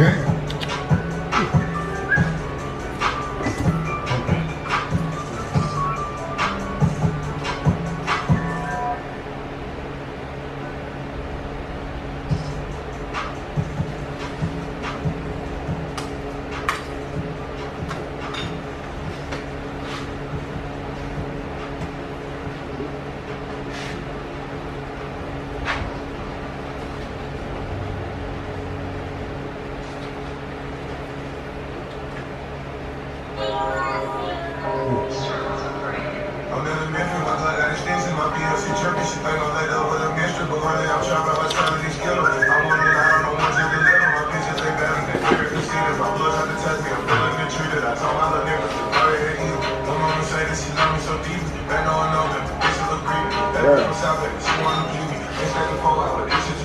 Okay. niggas. My blood had to test me. I'm feeling the truth that I told my little niggas to hurry and eat. My mama say that she love me so deep. That no one knows that the bitches agree. That yeah. bitch was out there. She wanna me. Bitch, but